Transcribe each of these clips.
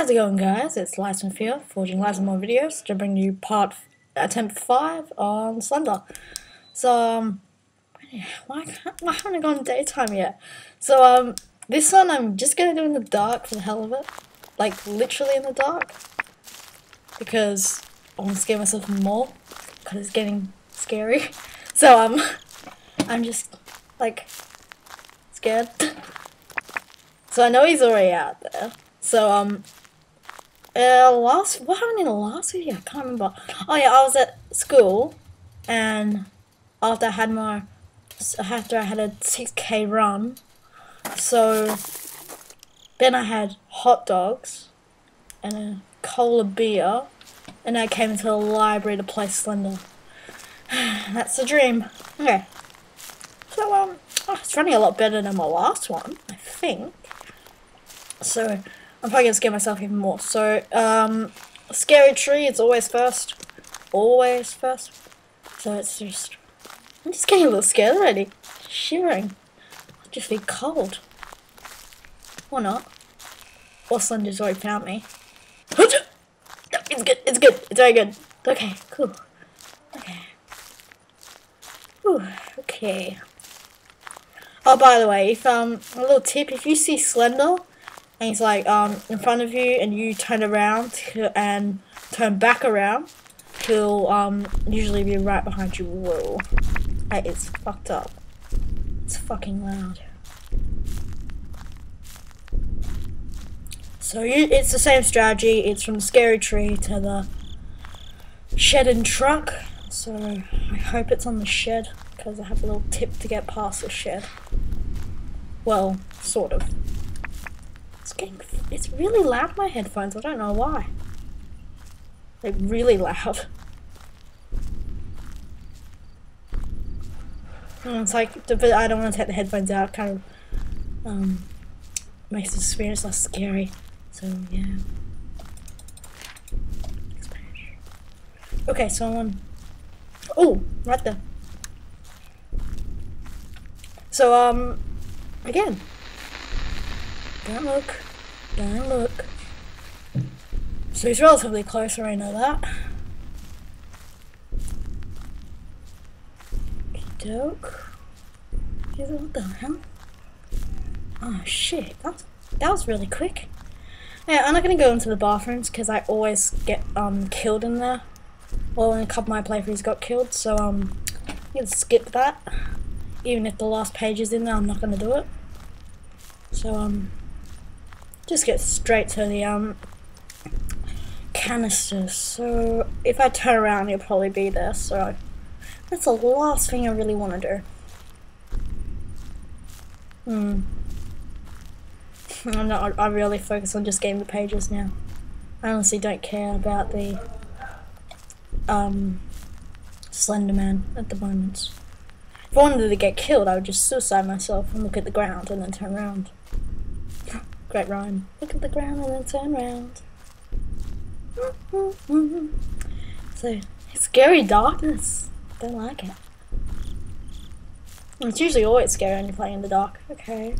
How's it going guys? It's Lye Smith here, Forging Lyson More Videos, to bring you part, attempt 5 on Slender. So, um, why, can't, why haven't I gone daytime yet? So, um, this one I'm just gonna do in the dark for the hell of it. Like, literally in the dark. Because I want to scare myself more, because it's getting scary. So, um, I'm just, like, scared. So I know he's already out there. So, um, uh, last, what happened in the last video? I can't remember. Oh yeah, I was at school, and after I had my, after I had a 6k run, so then I had hot dogs, and a cola beer, and I came into the library to play Slender. That's the dream. Okay. So, um, oh, it's running a lot better than my last one, I think. So, I'm probably gonna scare myself even more. So, um, scary tree, it's always first. Always first. So it's just, I'm just getting a little scared already. Shivering. I just feel cold. Or not. Or Slender's already found me. It's good, it's good, it's very good. Okay, cool. Okay. Okay. Oh, by the way, if, um, a little tip, if you see Slender, and he's like um, in front of you and you turn around and turn back around, he'll um, usually be right behind you. Whoa. Is fucked up. It's fucking loud. So you, it's the same strategy. It's from the scary tree to the shed and truck. So I hope it's on the shed because I have a little tip to get past the shed. Well, sort of. It's getting, it's really loud my headphones, I don't know why. Like really loud. It's like, but I don't want to take the headphones out, kind of um, makes the experience less scary. So yeah. Okay, so I'm Oh, right there. So um, again, don't look. Don't look. So he's relatively close, I know that. Doke. What the hell? Oh shit, that, that was really quick. Yeah, I'm not gonna go into the bathrooms because I always get um killed in there. Well, in a couple of my playthroughs got killed, so um, you can skip that. Even if the last page is in there, I'm not gonna do it. So um, just get straight to the um canisters. So if I turn around, you'll probably be there. So that's the last thing I really want to do. Hmm. I'm not. I really focus on just getting the pages now. I honestly don't care about the um Slenderman at the moment. If I wanted to get killed, I would just suicide myself and look at the ground and then turn around. Great rhyme. Look at the ground and then turn around. so, scary darkness. Don't like it. It's usually always scary when you play in the dark. Okay.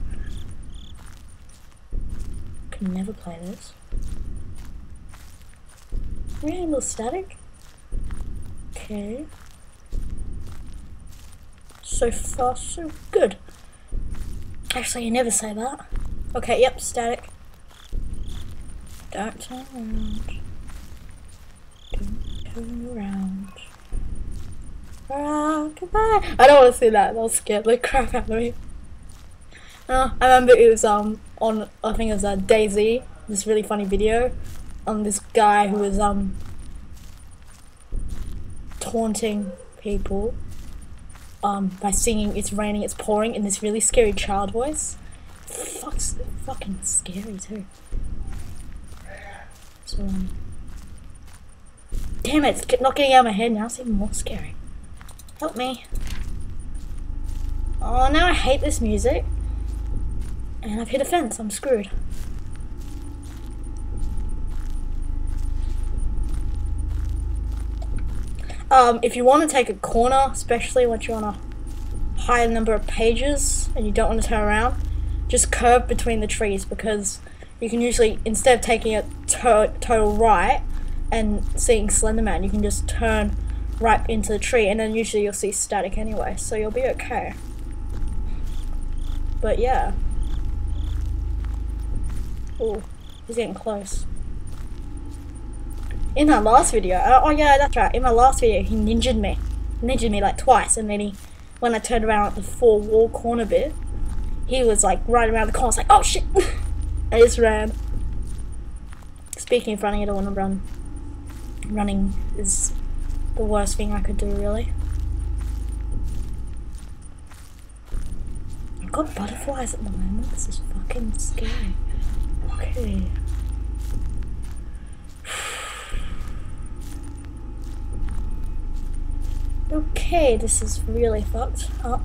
Can never play this. Rainbow static. Okay. So far, so good. Actually, you never say that. Okay, yep, static. Don't turn around. Don't turn around. Ah, goodbye. I don't want to see that. That'll scare the crap out of me. Uh, I remember it was um on I think it was uh, DayZ, this really funny video on this guy who was um taunting people um by singing "It's raining, it's pouring" in this really scary child voice fuck's fucking scary too. So, um, damn it, it's not getting out of my head now, it's even more scary. Help me. Oh, now I hate this music. And I've hit a fence, I'm screwed. Um, if you want to take a corner, especially once you're on a higher number of pages and you don't want to turn around, just curve between the trees because you can usually, instead of taking a to total right and seeing Slenderman, you can just turn right into the tree and then usually you'll see static anyway, so you'll be okay. But yeah. Oh, he's getting close. In that last video, oh, oh yeah, that's right, in my last video he ninjaed me. Ninjaed me like twice and then he, when I turned around at the four wall corner bit, he was like right around the corner, I was like, oh shit! I just ran. Speaking of running, I don't want to run. Running is the worst thing I could do, really. I've got butterflies at the moment. This is fucking scary. Okay. Okay, this is really fucked up.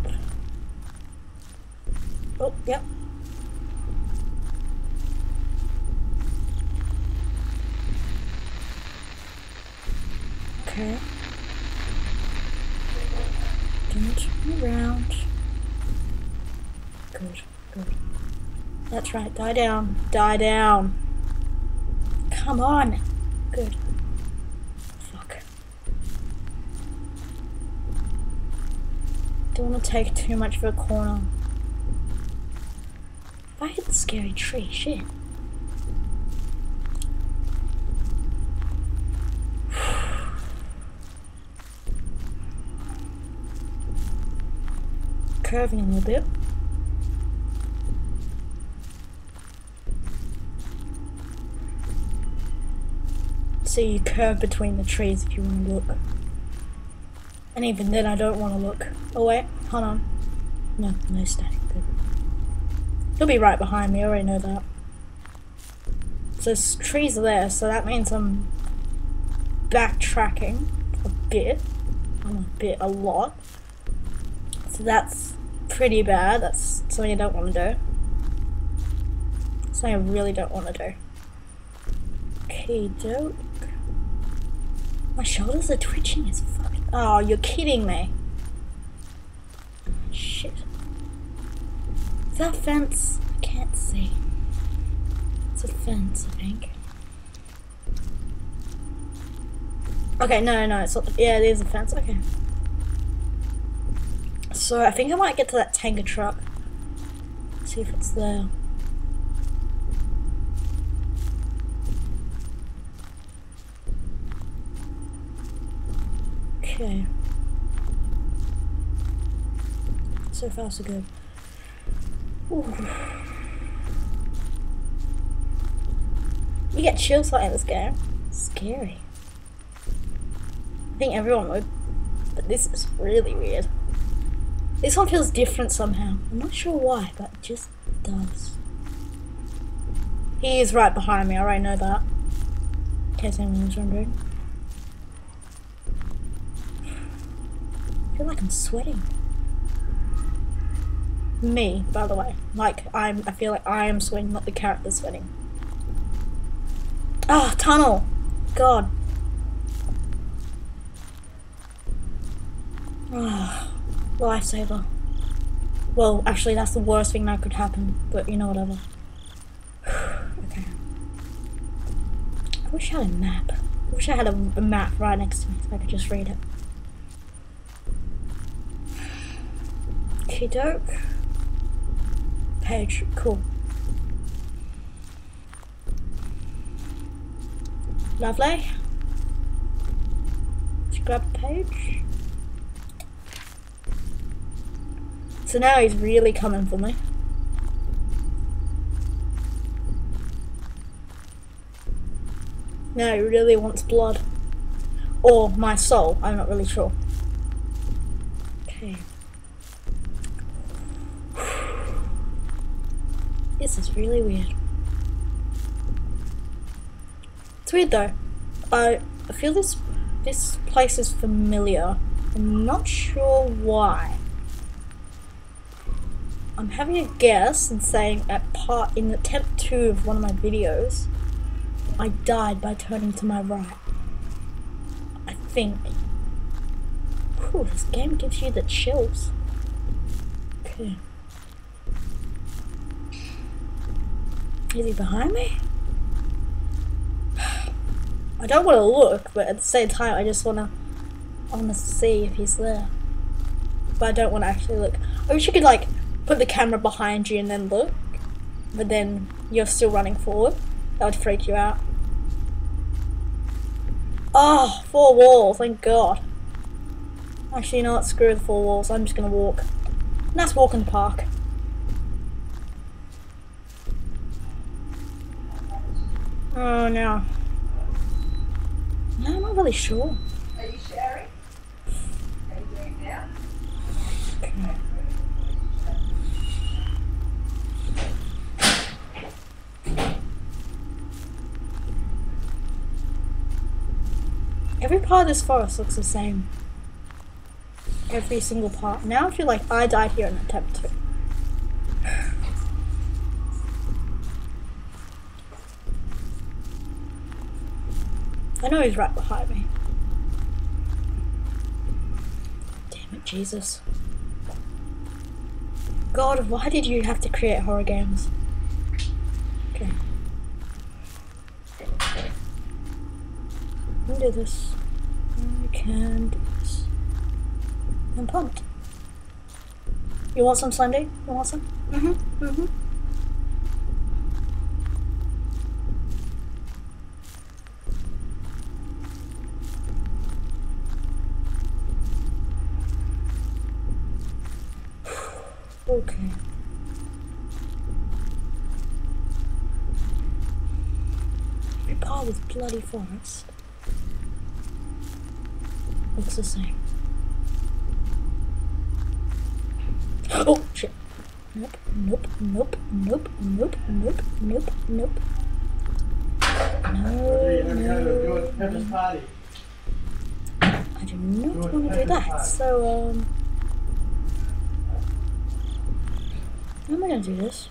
Oh, yep. Okay. Don't turn around. Good, good. That's right, die down, die down. Come on. Good. Fuck. Don't want to take too much of a corner. I hit the scary tree, shit. curving a little bit. So you curve between the trees if you want to look. And even then I don't want to look. Oh wait, hold on. No, no static, good. He'll be right behind me, I already know that. So trees are there, so that means I'm backtracking a bit. a bit, a lot. So that's pretty bad. That's something I don't want to do. Something I really don't want to do. Okay, doke. My shoulders are twitching as fuck. Oh, you're kidding me. Shit. That fence? I can't see. It's a fence, I think. Okay, no, no, it's not. Yeah, there's a fence. Okay. So I think I might get to that tanker truck. See if it's there. Okay. So far so good. You get chills like in this game. Scary. I think everyone would. But this is really weird. This one feels different somehow. I'm not sure why, but it just does. He is right behind me, I already know that. In case anyone was wondering. I feel like I'm sweating. Me, by the way. Like, I'm, I feel like I am sweating, not the character sweating. Ah, oh, tunnel! God. Ah. Lifesaver. Well, actually, that's the worst thing that could happen, but you know, whatever. okay. I wish I had a map. I wish I had a, a map right next to me so I could just read it. Okay, doke. Page, cool. Lovely. Let's grab a page. So now he's really coming for me. Now he really wants blood. Or my soul, I'm not really sure. Okay. This is really weird. It's weird though. I feel this this place is familiar. I'm not sure why. I'm having a guess and saying at part in attempt two of one of my videos, I died by turning to my right. I think. This game gives you the chills. Okay. Is he behind me? I don't want to look, but at the same time, I just want to, I want to see if he's there. But I don't want to actually look. I wish you could like put the camera behind you and then look, but then you're still running forward. That would freak you out. Oh, four walls, thank God. Actually, you know what? Screw the four walls. I'm just gonna walk. Nice walk in the park. Oh no. No, I'm not really sure. Are you sharing? Are you doing it now? Every part of this forest looks the same. Every single part. Now I feel like I died here in attempt two. I know he's right behind me. Damn it, Jesus. God, why did you have to create horror games? Okay. I can do this. I can do this. I'm pumped. You want some Sunday? You want some? Mm-hmm. Mm-hmm. okay. Part of this bloody forest looks the same. Oh shit. Nope, nope, nope, nope, nope, nope, nope, nope. No, no, no. I do not want to do that. So, um. Am gonna do this?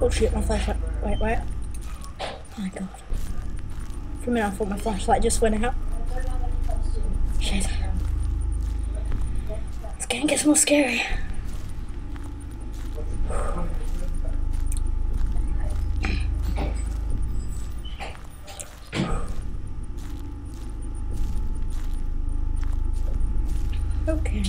Oh shit, my flashlight. Wait, wait. Oh my god. For a minute I thought my flashlight just went out. Shit. It's getting gets more scary. Okay.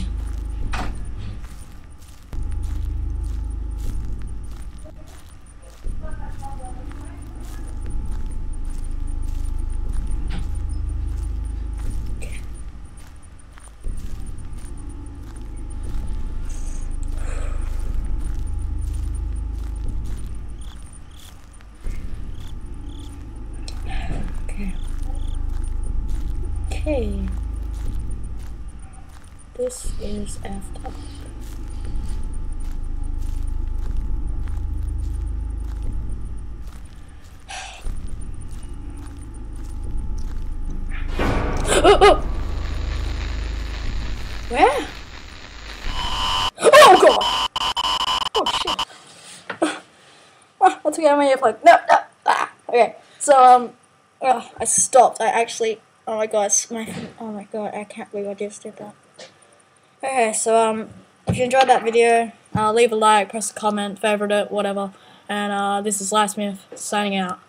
Okay. This is effed. Where? Oh god! Oh shit! Ah, I took out my earplug. No, no. Ah. Okay, so um, ah, I stopped. I actually. Oh my god, my. Oh my god, I can't believe I just did that. Okay, so um, if you enjoyed that video, uh, leave a like, press a comment, favorite it, whatever. And uh, this is Lye Smith signing out.